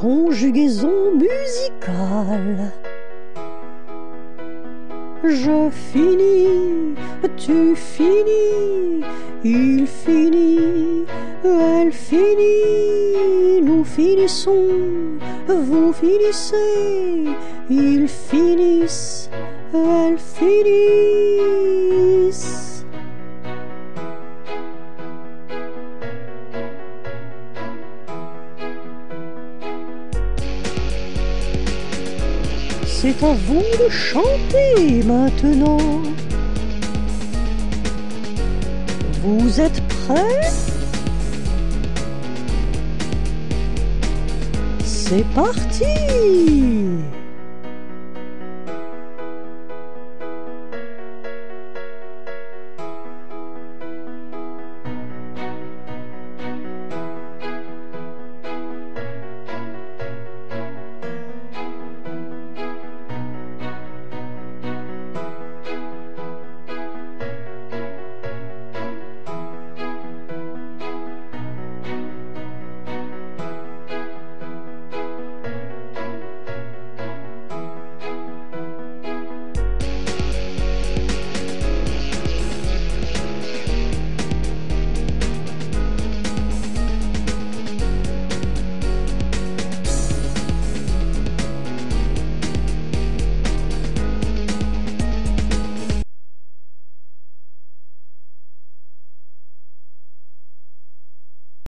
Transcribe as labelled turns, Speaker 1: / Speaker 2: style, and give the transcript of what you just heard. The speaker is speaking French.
Speaker 1: conjugaison musicale. Je finis, tu finis, il finit, elle finit, nous finissons, vous finissez, ils finissent, elles finissent. C'est à vous de chanter maintenant. Vous êtes prêts? C'est parti